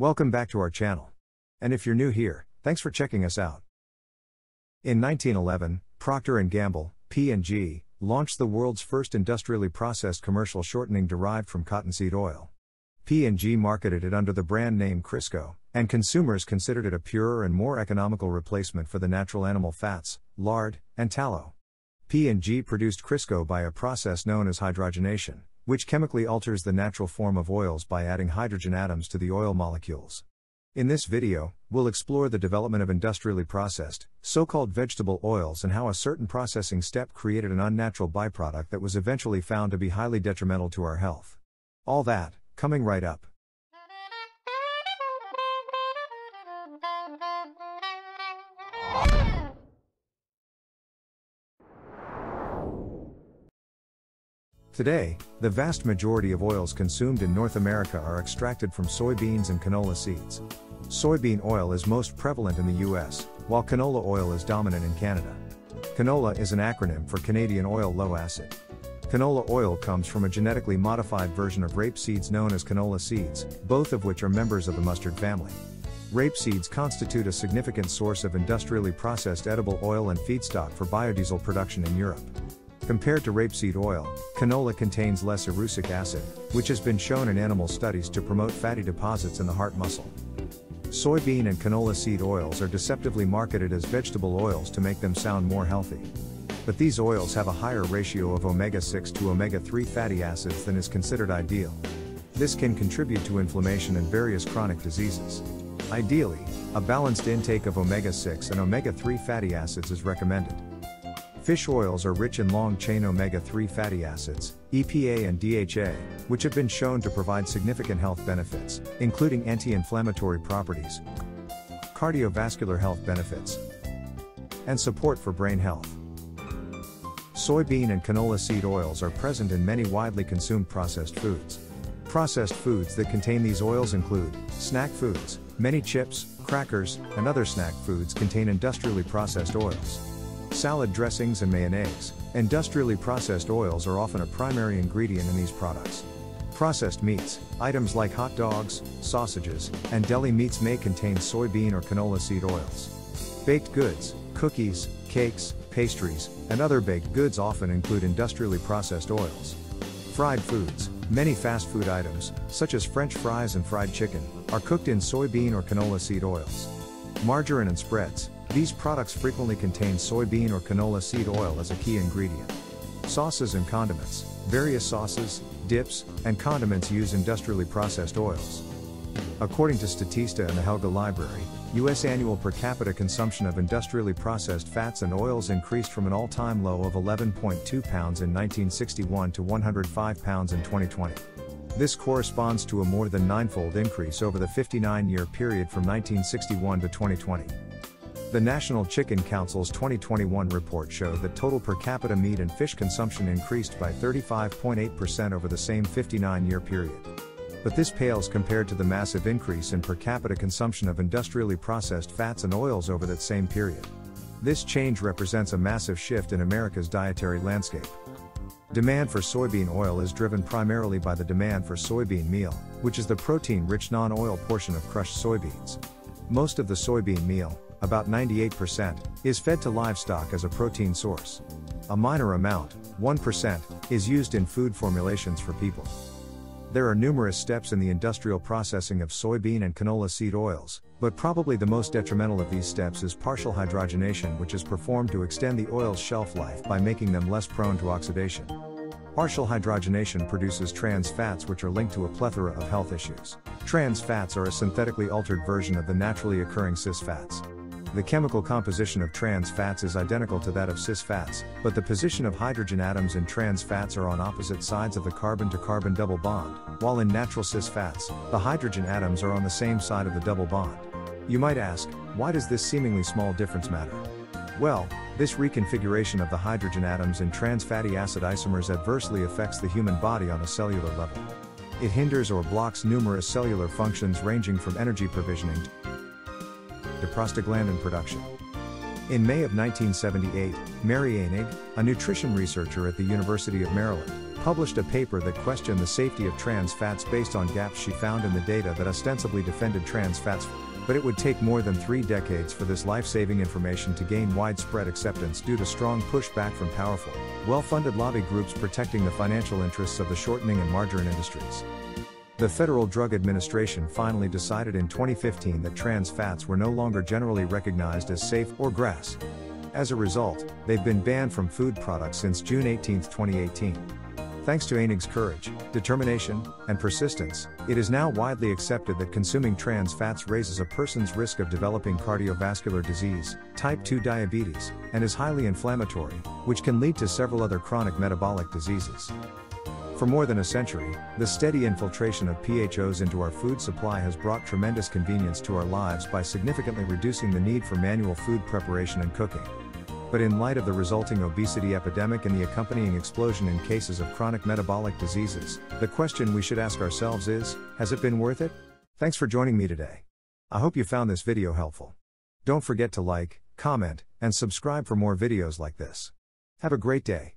Welcome back to our channel. And if you're new here, thanks for checking us out. In 1911, Procter & Gamble, P&G, launched the world's first industrially processed commercial shortening derived from cottonseed oil. P&G marketed it under the brand name Crisco, and consumers considered it a purer and more economical replacement for the natural animal fats, lard, and tallow. P&G produced Crisco by a process known as hydrogenation, which chemically alters the natural form of oils by adding hydrogen atoms to the oil molecules. In this video, we'll explore the development of industrially processed, so called vegetable oils and how a certain processing step created an unnatural byproduct that was eventually found to be highly detrimental to our health. All that, coming right up. Today, the vast majority of oils consumed in North America are extracted from soybeans and canola seeds. Soybean oil is most prevalent in the US, while canola oil is dominant in Canada. Canola is an acronym for Canadian oil low acid. Canola oil comes from a genetically modified version of rape seeds known as canola seeds, both of which are members of the mustard family. Rape seeds constitute a significant source of industrially processed edible oil and feedstock for biodiesel production in Europe. Compared to rapeseed oil, canola contains less erucic acid, which has been shown in animal studies to promote fatty deposits in the heart muscle. Soybean and canola seed oils are deceptively marketed as vegetable oils to make them sound more healthy. But these oils have a higher ratio of omega 6 to omega 3 fatty acids than is considered ideal. This can contribute to inflammation and various chronic diseases. Ideally, a balanced intake of omega 6 and omega 3 fatty acids is recommended. Fish oils are rich in long chain omega 3 fatty acids, EPA and DHA, which have been shown to provide significant health benefits, including anti inflammatory properties, cardiovascular health benefits, and support for brain health. Soybean and canola seed oils are present in many widely consumed processed foods. Processed foods that contain these oils include snack foods, many chips, crackers, and other snack foods contain industrially processed oils salad dressings, and mayonnaise. Industrially processed oils are often a primary ingredient in these products. Processed meats, items like hot dogs, sausages, and deli meats may contain soybean or canola seed oils. Baked goods, cookies, cakes, pastries, and other baked goods often include industrially processed oils. Fried foods, many fast food items, such as french fries and fried chicken, are cooked in soybean or canola seed oils. Margarine and spreads, these products frequently contain soybean or canola seed oil as a key ingredient. Sauces and condiments, various sauces, dips, and condiments use industrially processed oils. According to Statista and the Helgi Library, U.S. annual per capita consumption of industrially processed fats and oils increased from an all time low of 11.2 pounds in 1961 to 105 pounds in 2020. This corresponds to a more than ninefold increase over the 59 year period from 1961 to 2020. The National Chicken Council's 2021 report showed that total per capita meat and fish consumption increased by 35.8% over the same 59 year period. But this pales compared to the massive increase in per capita consumption of industrially processed fats and oils over that same period. This change represents a massive shift in America's dietary landscape. Demand for soybean oil is driven primarily by the demand for soybean meal, which is the protein rich non oil portion of crushed soybeans. Most of the soybean meal, about 98%, is fed to livestock as a protein source. A minor amount, 1%, is used in food formulations for people. There are numerous steps in the industrial processing of soybean and canola seed oils, but probably the most detrimental of these steps is partial hydrogenation, which is performed to extend the oil's shelf life by making them less prone to oxidation. Partial hydrogenation produces trans fats, which are linked to a plethora of health issues. Trans fats are a synthetically altered version of the naturally occurring cis fats. The chemical composition of trans fats is identical to that of cis fats, but the position of hydrogen atoms in trans fats are on opposite sides of the carbon to carbon double bond, while in natural cis fats, the hydrogen atoms are on the same side of the double bond. You might ask, why does this seemingly small difference matter? Well, this reconfiguration of the hydrogen atoms in trans fatty acid isomers adversely affects the human body on a cellular level. It hinders or blocks numerous cellular functions ranging from energy provisioning to prostaglandin production. In May of 1978, Mary Enig, a nutrition researcher at the University of Maryland, published a paper that questioned the safety of trans fats based on gaps she found in the data that ostensibly defended trans fats. But it would take more than three decades for this life saving information to gain widespread acceptance due to strong pushback from powerful, well funded lobby groups protecting the financial interests of the shortening and margarine industries. The Federal Drug Administration finally decided in 2015 that trans fats were no longer generally recognized as safe or GRAS. As a result, they've been banned from food products since June 18, 2018. Thanks to Enig's courage, determination, and persistence, it is now widely accepted that consuming trans fats raises a person's risk of developing cardiovascular disease, type 2 diabetes, and is highly inflammatory, which can lead to several other chronic metabolic diseases. For more than a century, the steady infiltration of PHOs into our food supply has brought tremendous convenience to our lives by significantly reducing the need for manual food preparation and cooking. But in light of the resulting obesity epidemic and the accompanying explosion in cases of chronic metabolic diseases, the question we should ask ourselves is Has it been worth it? Thanks for joining me today. I hope you found this video helpful. Don't forget to like, comment, and subscribe for more videos like this. Have a great day.